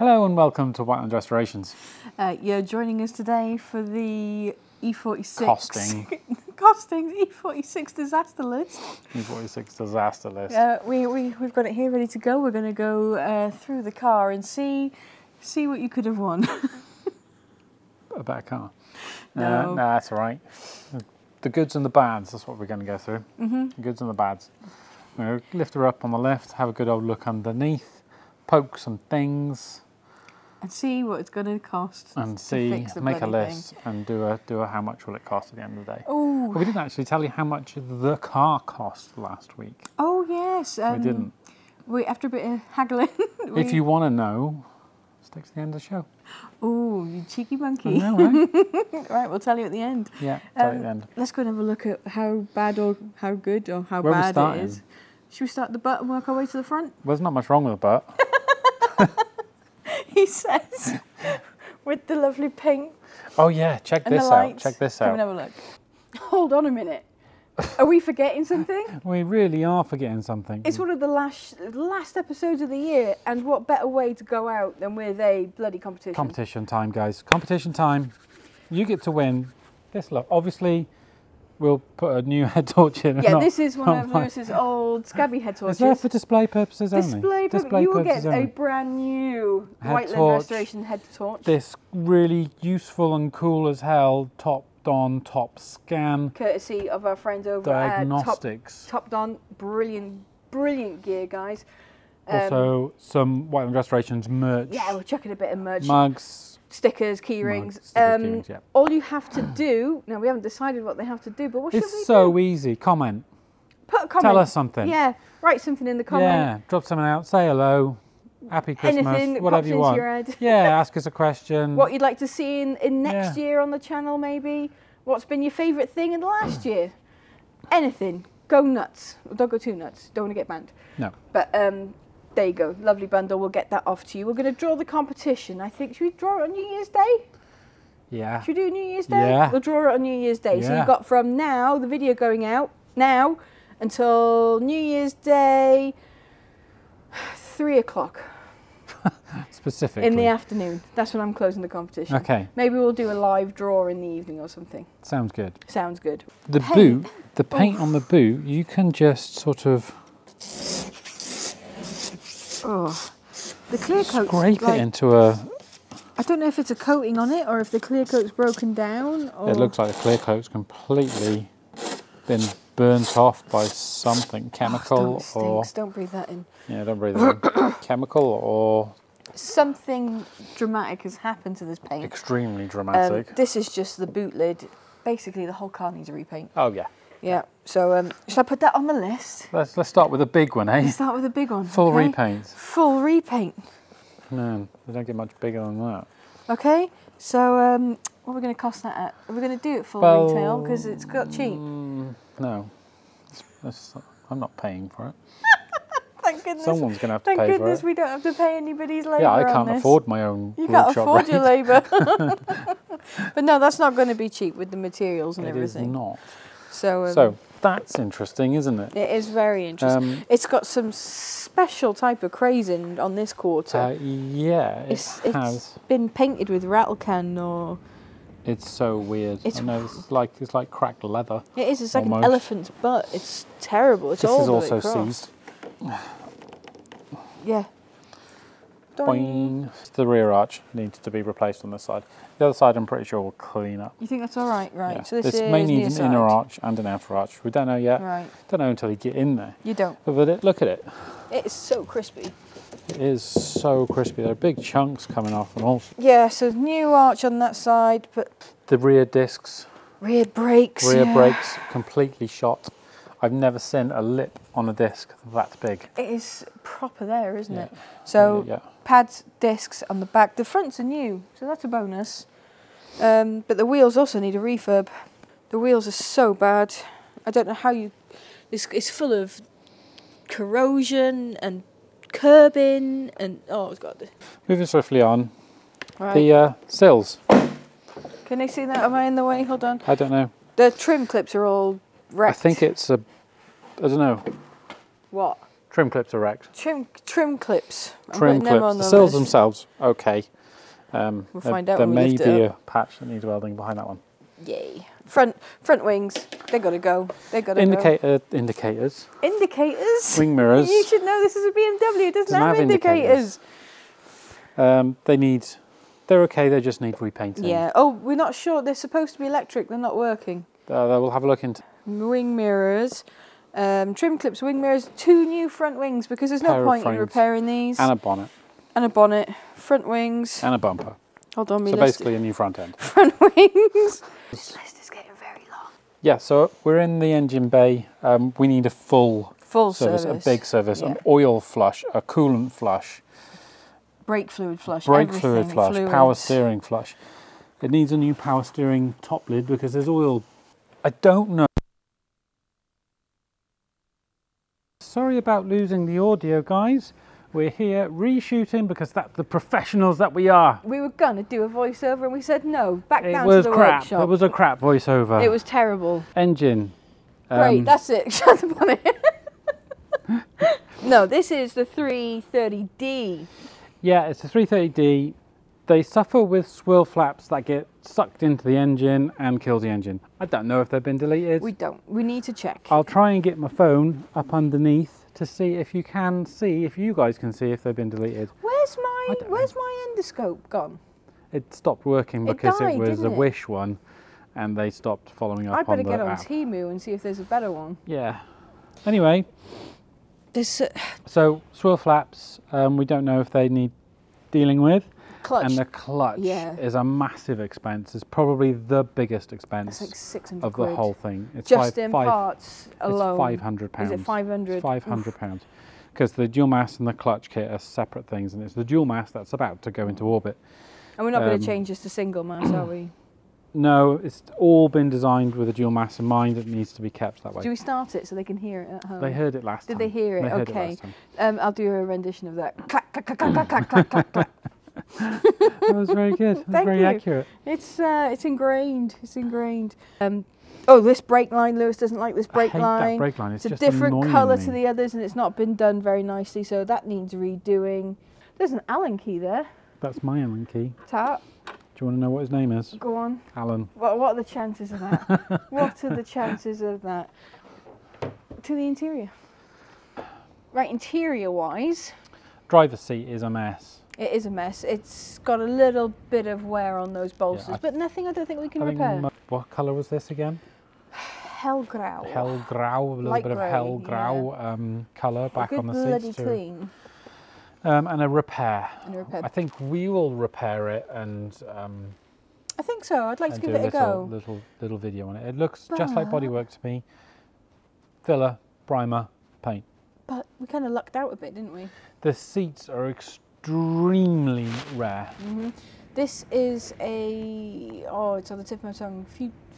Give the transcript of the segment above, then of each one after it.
Hello and welcome to Whiteland Restorations. Uh, you're joining us today for the E46 Costing. costings E46 disaster list. E46 disaster list. Uh, we, we, we've got it here ready to go. We're going to go uh, through the car and see see what you could have won. A better car. Uh, No. no, that's all right. The goods and the bads, that's what we're going to go through. Mm-hmm. The goods and the bads. We're going to lift her up on the left, have a good old look underneath, poke some things, and see what it's going to cost. and to see, fix the make a bloody list, and do a do a how much will it cost at the end of the day. Oh, we didn't actually tell you how much the car cost last week. oh yes. Um, we didn't. We after a bit of haggling. we, If you want to know, stick to the end of the show. oh, you cheeky I monkey. know, right? right, we'll tell you at the end. yeah, tell you at Um, the end. Let's go and have a look at how bad or how good or how Where bad it is. Should we start at the butt and work our way to the front? Well, there's not much wrong with the butt. He says, with the lovely paint Oh yeah, check this out. Check this Come and have a look. Hold on a minute. Are we forgetting something? We really are forgetting something. It's one of the last last episodes of the year, and what better way to go out than with a bloody competition? Competition time, guys. Competition time. You get to win this lot. Obviously, we'll put a new head torch in. yeah, this is one of. Lewis's old scabby head torches. there for display purposes only. Display, purpose- you will get purposes a brand new Head Whiteland torch. Restoration head torch, This really useful and cool as hell top Don TopScan courtesy of our friends over at Top, diagnostics. Topdon. Brilliant, brilliant gear, guys. Um, also, some Whiteland Restorations merch. yeah, we're chucking a bit of merch. mugs. stickers, key rings. Mugs, stickers, um, key rings, yeah. All you have to do now, we haven't decided what they have to do, but what should we It's so do? easy. Comment. Put a comment. Tell us something. Yeah, write something in the comment. Yeah, drop something out. Say hello. Happy Christmas. Anything that whatever pops you into want. your head. yeah, ask us a question. What you'd like to see in, in next Yeah. year on the channel, maybe. What's been your favourite thing in the last year? Anything. Go nuts. Don't go too nuts. Don't want to get banned. No. But um, there you go. Lovely bundle. We'll get that off to you. We're going to draw the competition. I think. Should we draw it on New Year's Day? Yeah. Should we do New Year's Day? Yeah. We'll draw it on New Year's Day. So Yeah. you've got from now, the video going out now, until New Year's Day, three o'clock Specifically. in the afternoon. That's when I'm closing the competition. Okay, Maybe we'll do a live draw in the evening or something. sounds good. Sounds good. The Paint. boot, the oh. paint on the boot, you can just sort of Oh, the clear coat. scrape like, it into a. I don't know if it's a coating on it or if the clear coat's broken down. Or It looks like the clear coat's completely been burnt off by something Oh, chemical don't, or stinks. Don't breathe that in. yeah, don't breathe it in. chemical or Something dramatic has happened to this paint. extremely Um, dramatic. this is just the boot lid. Basically, the whole car needs a repaint. oh yeah. Yeah. So, um, shall I put that on the list? Let's let's start with a big one, eh? Let's start with a big one. Full okay? repaint. Full repaint. Man, they don't get much bigger than that. Okay. So, um, what are we going to cost that at? Are we going to do it full Well, retail because it's got cheap? Mm, no, It's- it's- I'm not paying for it. Thank goodness. Someone's going to have to Thank pay for it. Thank goodness we don't have to pay anybody's labour. Yeah, I can't afford my own You can't afford your labour. but no, that's not going to be cheap with the materials and It is everything. not. So, um, So that's interesting, isn't it? it is very interesting. Um, it's got some special type of crazing on this quarter. uh, yeah, it it's, it's been painted with rattle can or It's so weird. It's- I know it's like it's like cracked leather. it is. It's like an elephant's butt. It's terrible. It's this all is also seized. Yeah. Boing. The rear arch needs to be replaced on this side. The other side, I'm pretty sure will clean up. You think that's all right, right? Yeah. So this, is may need an side. inner arch and an outer arch. We don't know yet. Right. Don't know until you get in there. You don't. But it, look at it. It is so crispy. It is so crispy. There are big chunks coming off, and also Yeah. So new arch on that side, but the rear discs, rear brakes. rear yeah. brakes completely shot. I've never seen a lip on a disc that big. It is proper there, isn't Yeah. it? So yeah, pads, discs on the back. The fronts are new, so that's a bonus. Um, but the wheels also need a refurb. The wheels are so bad. I don't know how you. It's, it's full of corrosion and curbing and oh, it's got the moving swiftly on. right. The uh, sills. Can they see that? Am I in the way? Hold on. I don't know. The trim clips are all wrecked. I think it's a. I don't know. what? Trim clips are wrecked. Trim trim clips. I'm Trim them clips. on The sills themselves, okay. Um, We'll there, find out There when we may be a patch that needs welding behind that one. Yay. Front front wings. They gotta go. They gotta Indicator indicators, go. Indicators. wing mirrors. You should know this is a BMW. It doesn't, Doesn't have, have indicators. indicators. Um, they need. They're okay. They just need repainting. Yeah. Oh, we're not sure. They're supposed to be electric. They're not working. Uh, we'll have a look into Wing mirrors. Um, trim clips, wing mirrors, two new front wings because there's no Pair point in repairing these. and a bonnet and a bonnet, front wings. and a bumper. Hold on, me So list. basically a new front end. front wings. This list is getting very long. Yeah. So we're in the engine bay. Um, we need a full Full service, service. a big service, an oil flush, a coolant flush, brake fluid flush. brake fluid everything, flush, power steering flush. It needs a new power steering top lid because there's oil. I don't know. Sorry about losing the audio, guys. We're here reshooting because that's the professionals that we are. We were gonna do a voiceover and we said no. Back It down to the crap. workshop. It was a crap voiceover. It was terrible. engine. Great, Um, that's it. Shut the bonnet. no, this is the 330D. Yeah, it's a 330D. They suffer with swirl flaps that get sucked into the engine and kills the engine. I don't know if they've been deleted. We don't. We need to check. I'll try and get my phone up underneath to see if you can see, if you guys can see if they've been deleted. Where's my Where's my endoscope gone? It stopped working It because died, it was a it? Wish one and they stopped following up on it. I better on get on app. Temu and see if there's a better one. yeah. Anyway, This uh, so swirl flaps, um, we don't know if they need dealing with. Clutch. And the clutch Yeah. is a massive expense. It's probably the biggest expense like of the quid. whole thing. It's Just five, in five, parts alone. It's five hundred pounds. Is it 500? Five hundred pounds. Because the dual mass and the clutch kit are separate things, and it's the dual mass that's about to go into orbit. And we're not going um, to change this to single mass, are we? No, it's all been designed with a dual mass in mind. It needs to be kept that way. Do we start it so they can hear it at home? They heard it last Did time. Did they hear it? They Okay. it. Um, I'll do a rendition of that. Clack, clack, clack, clack, clack, clack, clack, clack. That was very good. That was very you. accurate. It's uh, it's ingrained. It's ingrained. Um, oh, this brake line. Lewis doesn't like this brake line. brake line. It's, It's a different colour me. to the others, and it's not been done very nicely. So that needs redoing. There's an Allen key there. That's my Allen key. Tap. Do you want to know what his name is? Go on. Alan. What, what are the chances of that? what are the chances of that? To the interior. Right, interior wise, Driver's seat is a mess. It is a mess. It's got a little bit of wear on those bolsters, I- but nothing I don't think we can repair. what colour was this again? Hellgrau. Hell grau, a little Light bit of grey, hell grau um, colour back on the bloody seats too. clean Um, and a repair. and repair. I think we will repair it and, um, I think so. I'd like to give it a little, go. little little video on it. It looks just like bodywork to me. Filler, primer, paint. But we kind of lucked out a bit, didn't we? The seats are extremely rare. hmm This is a oh, it's on the tip of my tongue.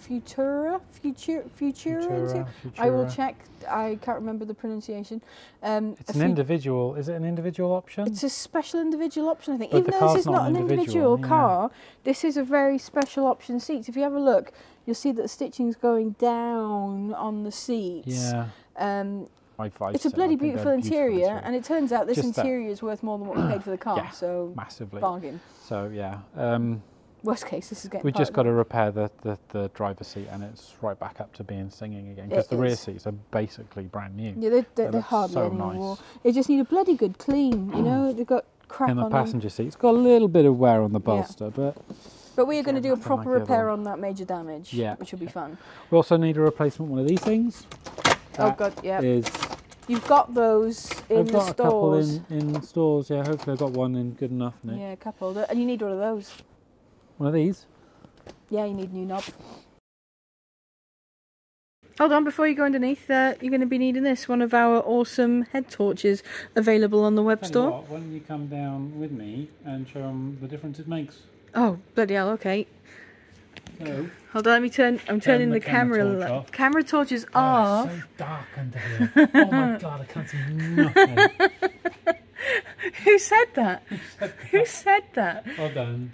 Futura, Futura, Futura. Futura, I will check. I can't remember the pronunciation. Um, It's an individual. Is it an individual option? It's a special individual option, I think. But Even though this is not an individual, individual yeah. car, this is a very special option seat. If you have a look, you'll see that the stitching's going down on the seats. yeah. Um, I, I it's a bloody think they're beautiful interior, interior. and it turns out this Just interior is worth more than what we paid for the car. Yeah. So massively. bargain. So yeah, um, Worst case, this is getting. we just got to repair the, the, the driver's seat, and it's right back up to being singing again because the rear seats are basically brand new. Yeah, they're, They they're, they're hardly so anymore. nice. They just need a bloody good clean. You know, they've got crap And the on them. passenger seat's got a little bit of wear on the Yeah. bolster, but But we are going to do a proper like repair on that major damage. Yeah. which will be fun. we also need a replacement one of these things. oh god, yeah. is- You've got those in I've the got a couple in, in stores. Yeah, hopefully I've got one in good enough. Nick. Yeah, a couple. And you need one of those. One of these. Yeah, you need a new knob. Hold on, before you go underneath, uh, you're going to be needing this, one of our awesome head torches available on the web store. why don't you come down with me and show them the difference it makes? Oh, bloody hell, okay. So, Hold on, let me turn, I'm turning the the, camera, camera torch off. camera torch is Oh, off. it's so dark under here. oh my god, I can't see nothing. Who said that? Who said that? Hold on.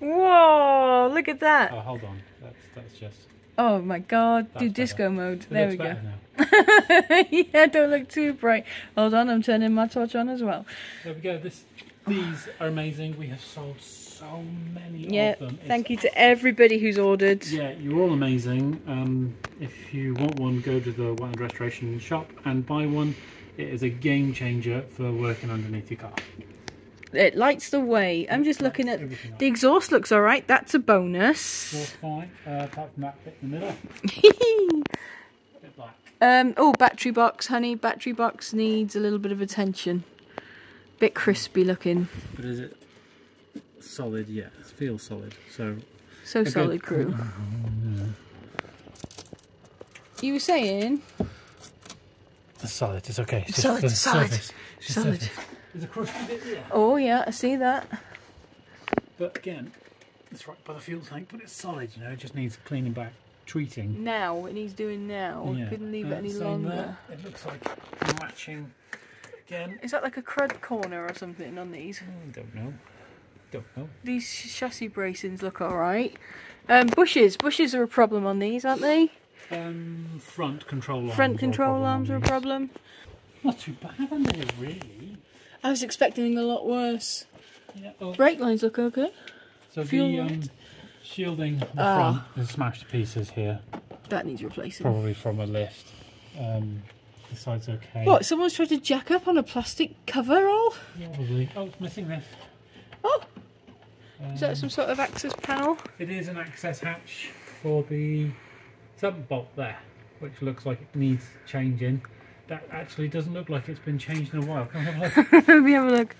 Whoa, look at that. Oh, hold on. That's that's just. Oh my god, do disco better. mode. It there we go. now. yeah, don't look too bright. Hold on, I'm turning my torch on as well. There we go. This, these are amazing. We have sold so many Yeah, of them. It's- thank you to everybody who's ordered. Yeah, you're all amazing. Um, if you want one, go to the Whiteland Restoration shop and buy one. It is a game changer for working underneath your car. It lights the way. I'm just looking at the exhaust looks all right. That's a bonus. Fine, uh, apart from that bit in the middle. Um, oh, battery box, honey. Battery box needs a little bit of attention. Bit crispy looking. But is it solid? Yeah, it feels solid. So So good solid crew. You were saying it's solid. It's okay. It's Solid, just the solid, surface. It's the solid. surface. There's a crusty bit there. Oh yeah, I see that. But again, it's right by the fuel tank, but it's solid. You know, it just needs cleaning back, treating. Now, it needs doing now. Yeah. Couldn't leave it Uh, any longer. there. It looks like matching again. Is that like a crud corner or something on these? I don't know. Don't know. These chassis bracings look alright. Um, bushes. Bushes are a problem on these, aren't they? Um, front control arms. Front control arms are a problem. Not too bad, are they? Really? I was expecting a lot worse. Yeah. Oh, Brake lines look okay. so fuel the um, shielding the Ah. front is smashed to pieces here, That needs replacing. probably from a lift. Um, the side's okay. What? Someone's tried to jack up on a plastic coverall? Probably. Oh, it's missing this. Oh, Um, is that some sort of access panel? It is an access hatch for the sump bolt there, which looks like it needs changing. That actually doesn't look like it's been changed in a while. Can I have a look? Let me have a look.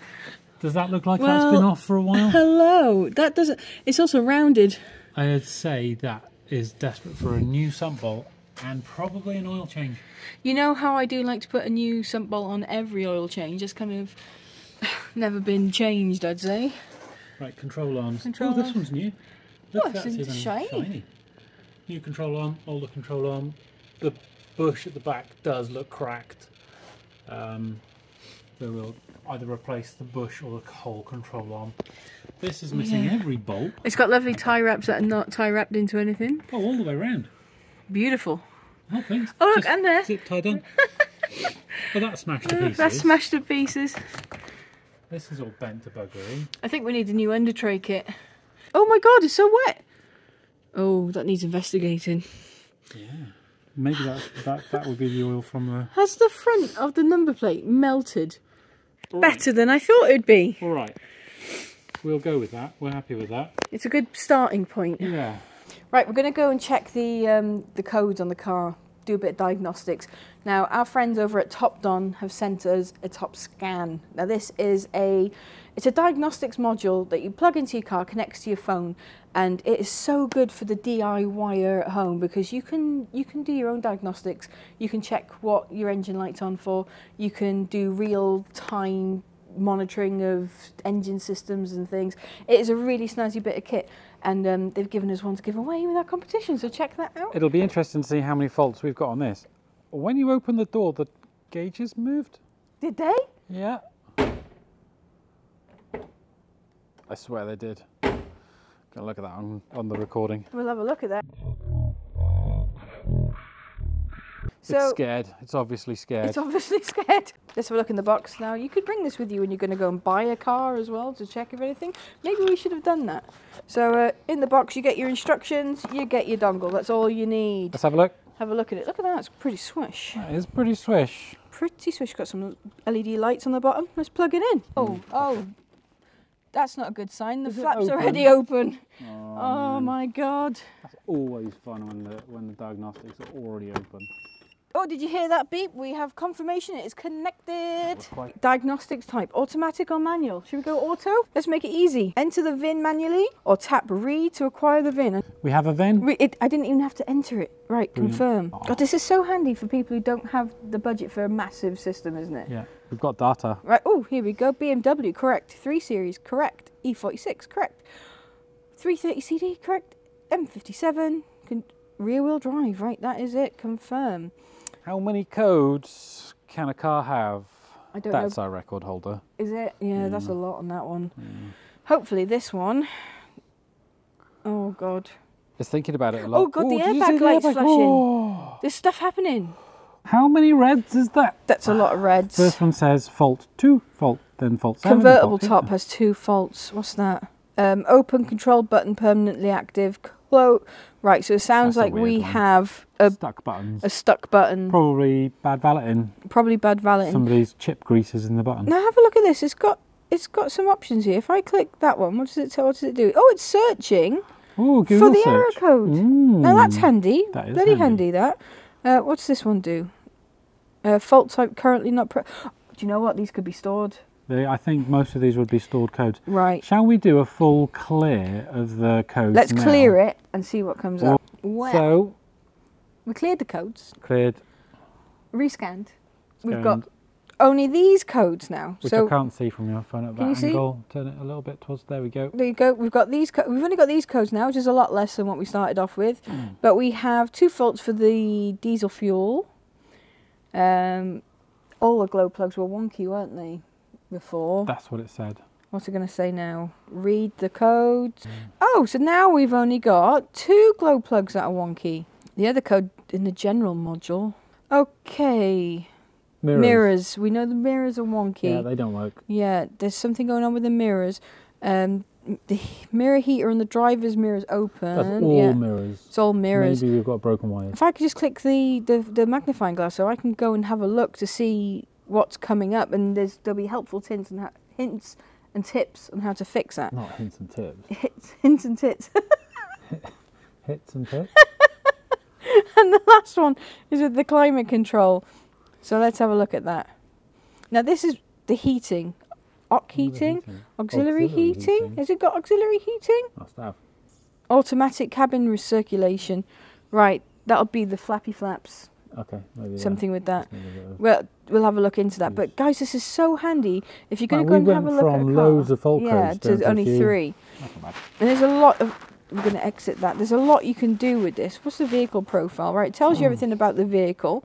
Does that look like Well- that's been off for a while? Hello. That doesn't. It's also rounded. I'd say that is desperate for a new sump bolt and probably an oil change. You know how I do like to put a new sump bolt on every oil change. just kind of never been changed, I'd say. Right, control arms. Control oh, this one's new. Look, Oh, it's that's even shiny. New control arm, older control arm. The bush at the back does look cracked. Um, they will either replace the bush or the whole control arm. This is missing Yeah. every bolt. It's got lovely tie wraps that are not tie wrapped into anything. Oh, all the way around. Beautiful. Oh, thanks. Oh, look, Just and there. Zip tied on. oh, that's smashed to pieces. That's smashed to pieces. This is all bent to buggery. I think we need a new under tray kit. Oh my god, it's so wet. Oh, that needs investigating. Yeah. Maybe that that that would be the oil from the. Has the front of the number plate melted? Better than I thought it'd be. All right. We'll go with that. We're happy with that. It's a good starting point. Yeah. Right, we're going to go and check the um, the codes on the car, do a bit of diagnostics. Now, our friends over at Topdon have sent us a TopScan. Now, this is a it's a diagnostics module that you plug into your car, connects to your phone, and it is so good for the DIYer at home because you can you can do your own diagnostics. You can check what your engine light's on for. You can do real time monitoring of engine systems and things. It is a really snazzy bit of kit, and um, they've given us one to give away with our competition. So check that out. It'll be interesting to see how many faults we've got on this. When you open the door, the gauges moved. Did they? Yeah. I swear they did. Gonna look at that on, on the recording. We'll have a look at that. It's scared. It's obviously scared. it's obviously scared. Let's have a look in the box now. You could bring this with you when you're going to go and buy a car as well to check if anything. Maybe we should have done that. So uh, in the box you get your instructions, you get your dongle. That's all you need. Let's have a look. Have a look at it. Look at that. It's pretty swish. It is pretty swish. Pretty swish. Got some LED lights on the bottom. Let's plug it in. Oh, oh. That's not a good sign. The Is flap's open? already open. Oh, Oh my god. That's always fun when the when the diagnostics are already open. Oh, did you hear that beep? We have confirmation it is connected. Diagnostics type, automatic or manual? Should we go auto? Let's make it easy. Enter the VIN manually or tap read to acquire the VIN. We have a VIN. Re- it, I didn't even have to enter it. Right, Brilliant. confirm. Oh. God, this is so handy for people who don't have the budget for a massive system, isn't it? Yeah, we've got data. Right, oh, here we go. BMW, correct. 3 Series, correct. E46, correct. 330 CD, correct. M57, con- rear wheel drive, right, that is it. Confirm. How many codes can a car have? I don't That's know. our record holder. Is it? Yeah, that's a Mm. lot on that one. Mm. Hopefully, this one. Oh, God. It's thinking about it a lot. Oh, God, the airbag light's airbag? flashing. Oh. There's stuff happening. How many reds is that? That's a lot of reds. First one says fault two, fault, then fault seven. Convertible fault eight. top has two faults. What's that? Um, open control button permanently active. Clo- right, so it sounds That's like we one. have a, Stuck buttons. a stuck button. Probably bad valeting. Probably bad valeting. Somebody's chip greases in the button. Now have a look at this. It's got it's got some options here. If I click that one, what does it tell? What does it do? Oh, it's searching Oh, for the error search. code. Now that's Mm. handy. That is Bloody handy. handy. that. Uh, what's this one do? Uh, fault type currently not. Pre- do you know what? These could be stored. They, I think most of these would be stored codes. Right. Shall we do a full clear of the codes Let's now? clear it and see what comes Well, up. Wow. So, we cleared the codes. cleared. Rescanned. We've got only these codes now. Which so I can't see from your phone at that you see? angle. Turn it a little bit towards. There we go. there you go. We've got these. We've only got these codes now, which is a lot less than what we started off with. Mm. But we have two faults for the diesel fuel. Um, all the glow plugs were wonky, weren't they? Before. That's what it said. What's it going to say now? Read the codes. Mm. Oh, so now we've only got two glow plugs that are wonky. The other code in the general module. Okay. Mirrors. Mirrors. We know the mirrors are wonky. Yeah, they don't work. Yeah, there's something going on with the mirrors. Um, the mirror heater on the driver's mirror is open. That's all yeah, mirrors. it's all mirrors. Maybe we've got broken wires. If I could just click the, the, the magnifying glass so I can go and have a look to see what's coming up, and there's there'll be helpful hints and ha- hints and tips on how to fix that. Not hints and tips. Hits, hints and tips. Hits and tips. and the last one is with the climate control. So let's have a look at that. Now this is the heating, OC heating, auxiliary, Auxiliary heating. heating. Has it got auxiliary heating? Must have. Automatic cabin recirculation. Right, that'll be the flappy flaps. Okay, maybe. yeah. Something with that. Just need a bit of- Well, we'll have a look into that. But guys, this is so handy. If you're going Well, to go we and have a look at a from car, loads of fault yeah, codes to to only few. three. Not so bad. And there's a lot of. We're going to exit that. There's a lot you can do with this. What's the vehicle profile? Right, it tells you Hmm. everything about the vehicle.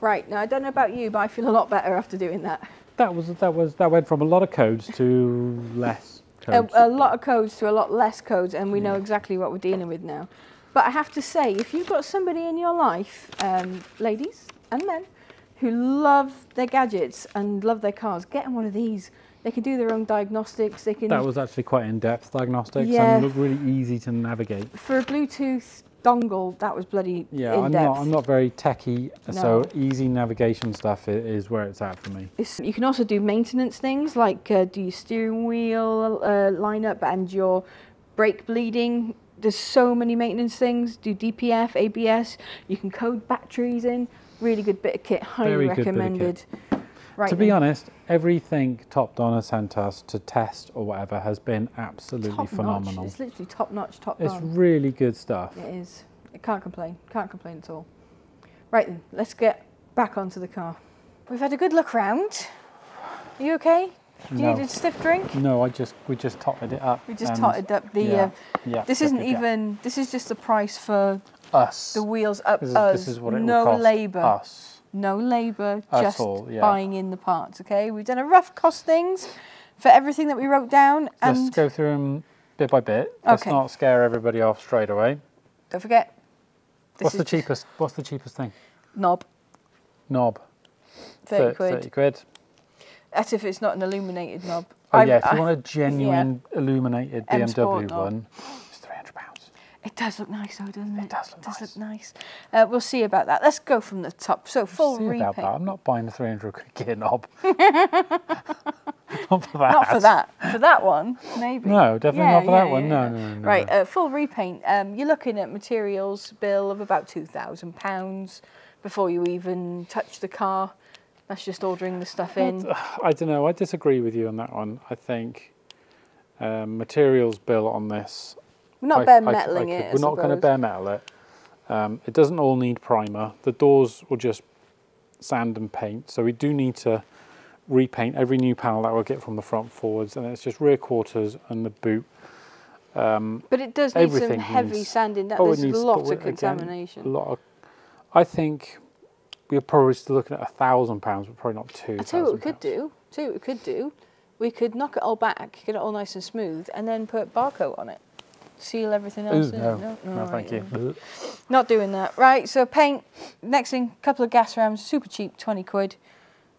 Right now, I don't know about you, but I feel a lot better after doing that. That was that was that went from a lot of codes to less codes. a lot of codes to a lot less codes, and we know exactly what we're dealing with now. But I have to say, if you've got somebody in your life, um, ladies and men, who love their gadgets and love their cars, get them one of these. They can do their own diagnostics. They can that was actually quite in-depth diagnostics Yeah. and really easy to navigate. for a Bluetooth dongle. That was bloody Yeah, I'm not I'm not very techie, so easy navigation stuff is where it's at for me. It's, you can also do maintenance things like uh, do your steering wheel uh, line up and your brake bleeding. There's so many maintenance things. Do DPF, ABS. You can code batteries in. Really good bit of kit. Highly Very kit. recommended. Right. to be honest, everything Top Donna sent us to test or whatever has been absolutely top phenomenal. Notch. It's literally top notch, top It's really good stuff. It is. I can't complain. Can't complain at all. Right then, let's get back onto the car. We've had a good look round. Are you okay? Do you No. need a stiff drink? No, I just we just totted it up. We just and- totted up the. yeah, Uh, yeah, this isn't even. This is just the price for us. the wheels up This is, us. this is what it no labour. us. No labour. Just all, yeah. buying in the parts. Okay. We've done a rough costings for everything that we wrote down, Let's go through them bit by bit. Let's Okay. not scare everybody off straight away. don't forget. What's the cheapest? What's the cheapest thing? knob? Knob. Thirty Thir- quid. Thirty quid. That's if it's not an illuminated knob. Oh I've- yeah, if you I- want a genuine illuminated BMW one, it's three hundred pounds. It does look nice though, doesn't it? It does look does look nice. Uh, we'll see about that. Let's go from the top. So full See repaint. I'm not buying a three hundred quid gear knob. not for that. Not for that. For that one, maybe. No, definitely Yeah, not for yeah, that one. yeah, No, yeah. no, no, no. Right, uh, full repaint. Um, you're looking at materials bill of about two thousand pounds before you even touch the car. That's just ordering the stuff in. I don't know. I disagree with you on that one. I think um, materials bill on this. We're not I- bare I- I metaling could- it. We're not going to bare metal it. Um, it doesn't all need primer. The doors will just sand and paint. So we do need to repaint every new panel that we'll get from the front forwards, and it's just rear quarters and the boot. Um, But it does need some heavy needs- sanding. That oh, there's needs- a lot of again, contamination. a lot of. I think we're probably still looking at a thousand pounds, but probably not two. I tell you what we could do. You what we could do. We could knock it all back, get it all nice and smooth, and then put Barco on it. seal everything Ooh, else in? no, no, no, thank right, you. Not doing that. Right, so paint. Next thing, couple of gas rams, super cheap, 20 quid.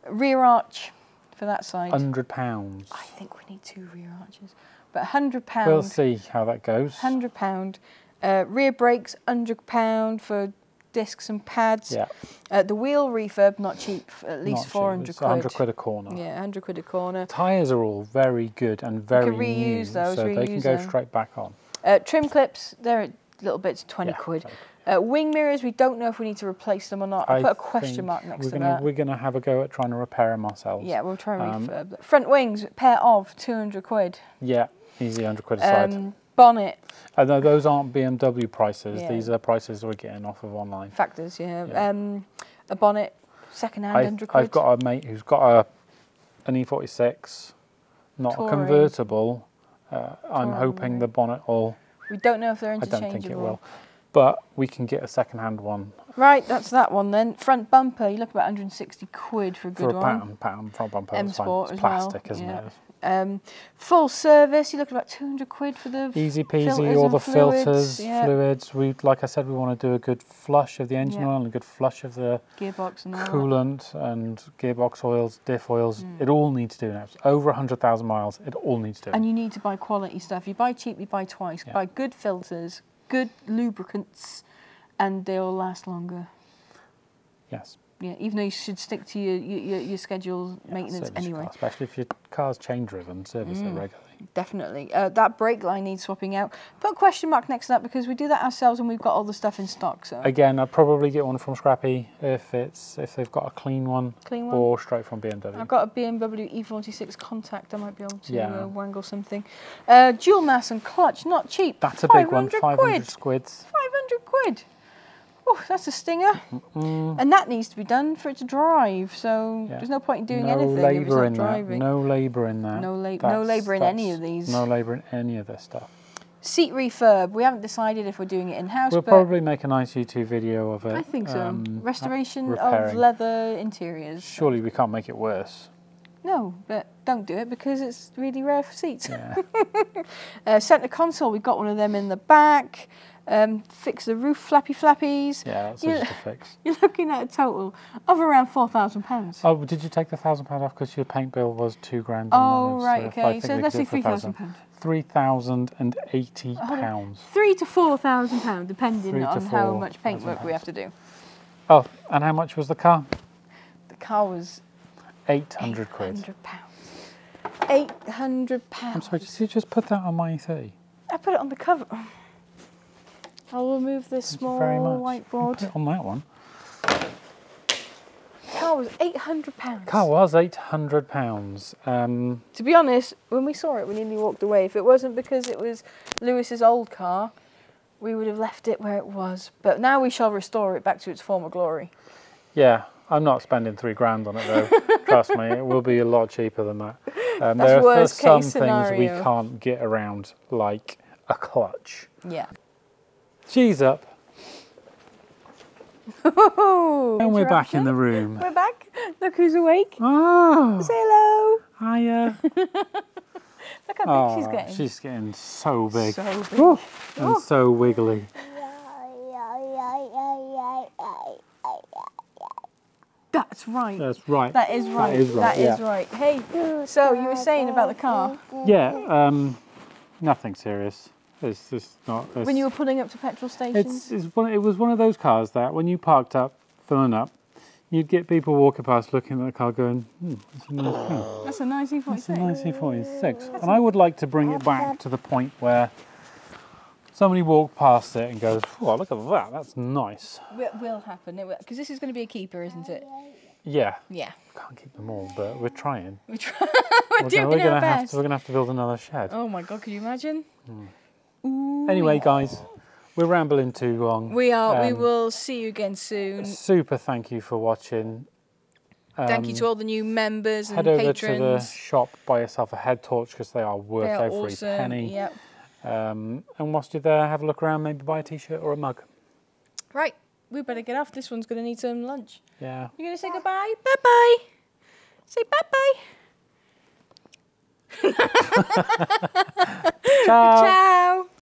Rear arch for that side. Hundred pounds. I think we need two rear arches. But £100. We'll see how that goes. Hundred pound. Uh, rear brakes, hundred pound for discs and pads. Yeah, Uh, the wheel refurb, not cheap, at least not cheap. four hundred It's quid. 100 quid a corner. Yeah, hundred quid a corner. Tyres are all very good and very reuse new, those, so they can go them. straight back on. Uh, trim clips, they're a little bits, twenty Yeah, quid. Uh, wing mirrors, we don't know if we need to replace them or not. I, put a question mark next we're to gonna, that. We're going to have a go at trying to repair them ourselves. Yeah, we'll try and Um, refurb. them. Front wings, pair of, two hundred quid. Yeah, easy 100 quid a side. Um, bonnet Although those aren't BMW prices, Yeah. these are prices we're getting off of online. factors, yeah. Yeah. Um, a bonnet, second hand, I've, hundred quid. I've got a mate who's got a an E46, not Touring. a convertible. Uh, I'm hoping the bonnet will. We don't know if they're interchangeable. I don't think it will, but we can get a second-hand one Right, that's that one then. Front bumper, you look about 160 quid for a good one. for a one. pound, pound front bumper. M. Sport It's as well, plastic, isn't yeah. it? Um, full service, you look about 200 quid for the. Easy peasy, all the fluids, filters, yeah. fluids. We, like I said, we want to do a good flush of the engine Yeah. oil and a good flush of the gearbox and coolant and gearbox oils, diff oils. Mm. It all needs doing. It's over 100,000 miles. It all needs doing. And you need to buy quality stuff. You buy cheap, you buy twice. Buy good filters, good lubricants, and they'll last longer. yes. Yeah, even though you should stick to your your, your, scheduled Yeah, maintenance anyway. car, especially if your car's chain driven, service it Mm. regularly. Definitely. Uh, that brake line needs swapping out. Put a question mark next to that because we do that ourselves and we've got all the stuff in stock. So Again, I'd probably get one from Scrappy if it's if they've got a clean one, clean one. or straight from BMW. I've got a BMW E46 contact. I might be able to Yeah. uh, wangle something. Uh, dual mass and clutch, not cheap. That's a big one, 500 500 quid. 500 quid. Oh, that's a stinger. Mm, And that needs to be done for it to drive. So Yeah. there's no point in doing no anything if it's not in that. driving. No labour in that. No, la- no labour in any of these. No labour in any of this stuff. Seat refurb. We haven't decided if we're doing it in house, We'll probably make a nice YouTube video of it. I think so. um, Restoration of leather interiors. Surely we can't make it worse. No, but don't do it because it's really rare for seats. Yeah. Uh, centre console, we've got one of them in the back. Um, fix the roof flappy flappies. yeah, that's You- just a fix. You're looking at a total of around four thousand pounds. Oh, did you take the thousand pound off because your paint bill was two grand? and Oh then right, I okay. So let's say three thousand pounds. Three thousand and eighty pounds. Three to four thousand pounds, depending on how much paint work we have to do. Oh, and how much was the car? The car was Eight hundred quid. Hundred pounds. Eight hundred pounds. I'm sorry, did you just put that on my E30? I put it on the cover. I'll remove this Thank small you very much. Whiteboard. put it on that one. car was eight hundred pounds. Car was eight hundred pounds. Um, To be honest, when we saw it, we nearly walked away. If it wasn't because it was Lewis's old car, we would have left it where it was. But now we shall restore it back to its former glory. yeah, I'm not spending three grand on it though. Trust me, it will be a lot cheaper than that. Um, That's there are some things we can't get around, like a clutch. Yeah. She's up, and we're back in the room. We're back. Look who's awake. Oh, Say hello. hiya. Look how big Oh, she's getting. she's getting so big So big. Woo, and Oh. so wiggly. That's right. That's right. That is right. is right, That is yeah. right. Hey, so you were saying about the car Yeah, um, nothing serious. It's just not. It's, when you were pulling up to petrol stations. It's, it's one, it was one of those cars that when you parked up, filling up, you'd get people walking past looking at the car going, hmm, that's a nice car. That's a nice That's a E46. nice E46. And I would like to bring it back to the point where somebody walked past it and goes, oh, look at that, that's nice. It will happen. It Because this is going to be a keeper, isn't it? Yeah, Yeah. can't keep them all, but we're trying. We're, try- We're, doing gonna, we're our gonna have best. to, we're gonna have to build another shed. Oh my god, could you imagine? Hmm. Ooh. Anyway, guys, we're rambling too long. We are. we Um, will see you again soon. Super thank you for watching. Thank you Um, to all the new members and head over to the patrons. shop, buy yourself a head torch because they are worth They are every awesome. penny. Yep. Um, and whilst you're there, have a look around, maybe buy a t-shirt or a mug. Right, we better get off. This one's going to need some lunch. Yeah. You're going to say goodbye? Bye bye. Say bye bye. Ciao. Ciao.